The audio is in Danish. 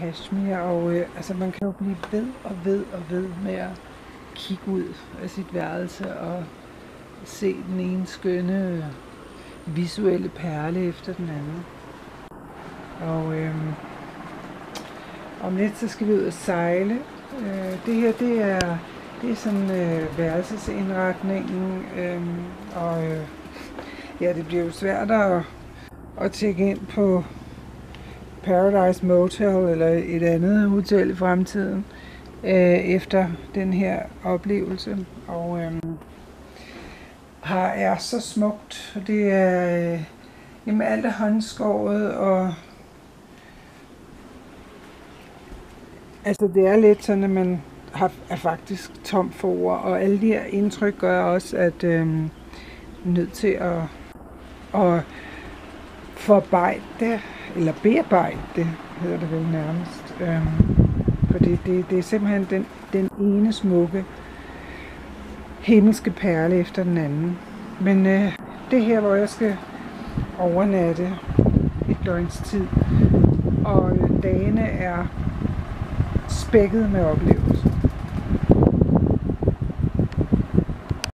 Kashmir, og øh, altså, man kan jo blive ved og ved og ved med at kigge ud af sit værelse og se den ene skønne visuelle perle efter den anden. Og øh, om lidt så skal vi ud og sejle. Øh, det her det er, det er sådan øh, værelsesindretningen, øh, og øh, ja, det bliver jo svært at, at tjekke ind på Paradise Motel eller et andet hotel i fremtiden øh, efter den her oplevelse. Og øh, her er så smukt. Det er øh, jamen, alt er håndskåret og altså det er lidt sådan, at man har, er faktisk tom for ord, og alle de her indtryk gør også, at øh, nødt til at, at forarbejde eller bearbejde det, hedder det vel nærmest. Øhm, fordi det, det er simpelthen den, den ene smukke himmelske perle efter den anden. Men øh, det her, hvor jeg skal overnatte et døgns tid, og øh, dagene er spækket med oplevelser.